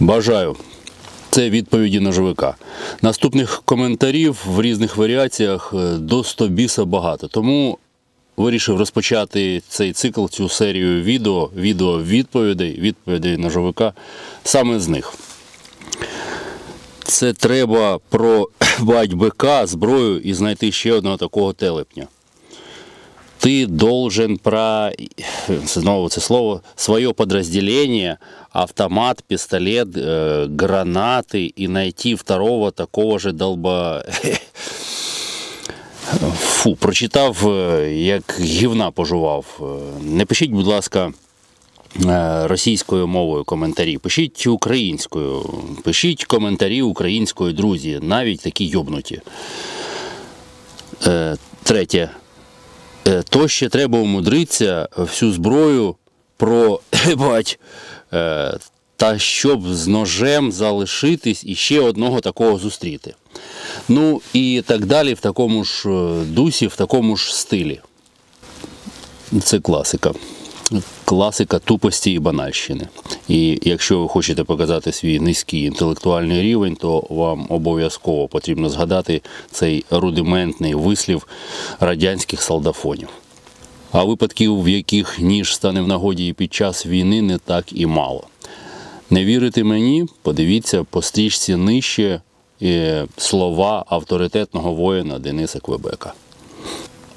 Бажаю. Це відповіді на ножовика. Наступних коментарів в різних варіаціях е, до 100 біса багато. Тому вирішив розпочати цей цикл, цю серію відео, відео відповідей, відповідей на ножовика саме з них. Це треба про бать бика, зброю і знайти ще одного такого телепня Ты должен про, снова це слово, свое подразделение, автомат, пистолет, э, гранаты и найти второго такого же долба... Фу, прочитав, е, як гівна пожував. Е, Не пишіть, будь ласка, е, російською мовою коментарі. Пишіть українською. Пишіть коментарі українською, друзі, навіть такі йобнуті. Е, Третє. Е, То ще треба умудритися всю зброю проебать, е, та щоб з ножем залишитись і ще одного такого зустріти. Ну і так далі, в такому ж е, дусі, в такому ж стилі. Це класика. Класика тупості і банальщини. І якщо ви хочете показати свій низький інтелектуальний рівень, то вам обов'язково потрібно згадати цей рудиментний вислів радянських солдафонів. А випадків, в яких ніж стане в нагоді і під час війни, не так і мало. Не вірите мені? Подивіться по стрічці нижче е, слова авторитетного воїна Дениса Квебека.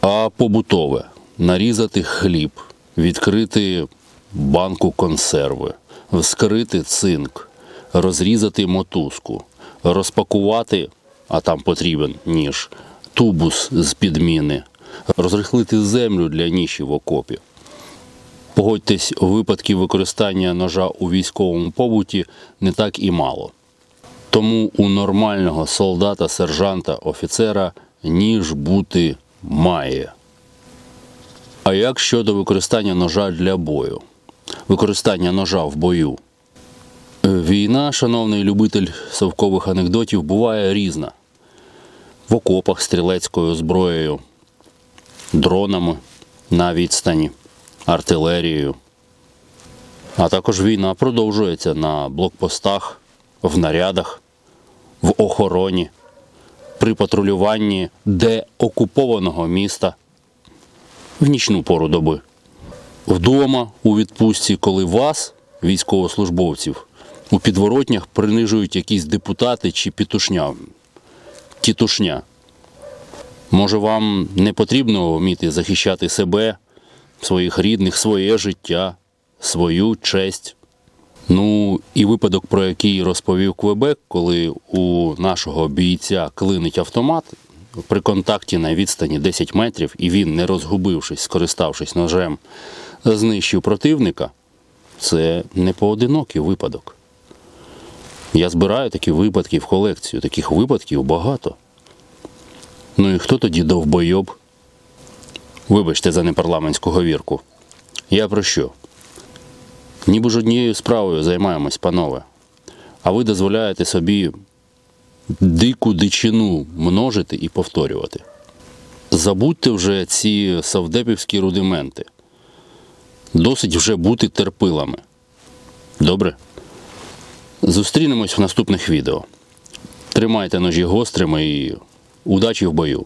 А побутове нарізати хліб, відкрити банку консерви, вскрити цинк, розрізати мотузку, розпакувати, а там потрібен ніж, тубус з підміни, розрихлити землю для ніші в окопі. Погодьтесь, випадків використання ножа у військовому побуті не так і мало. Тому у нормального солдата, сержанта, офіцера ніж бути має. А як щодо використання ножа для бою? Використання ножа в бою. Е, Війна, шановний любитель совкових анекдотів, буває різна. В окопах стрілецькою зброєю, дронами на відстані, артилерією. А також війна продовжується на блокпостах, в нарядах, в охороні, при патрулюванні деокупованого міста в нічну пору доби. Вдома у відпустці, коли вас, військовослужбовців, у підворотнях принижують якісь депутати чи пітушня. Тітушня. Може, вам не потрібно вміти захищати себе, своїх рідних, своє життя, свою честь. Ну, і випадок, про який розповів Квебек, коли у нашого бійця клинить автомат при контакті на відстані 10 метрів, і він, не розгубившись, скориставшись ножем, знищив противника, це не поодинокий випадок. Я збираю такі випадки в колекцію, таких випадків багато. Ну і хто тоді довбойоб? Вибачте за непарламентську говірку. Я про що? Ніби ж однією справою займаємось, панове. А ви дозволяєте собі дику дичину множити і повторювати. Забудьте вже ці савдепівські рудименти. Досить вже бути терпилами. Добре? Зустрінемось в наступних відео. Тримайте ножі гострими і удачі в бою!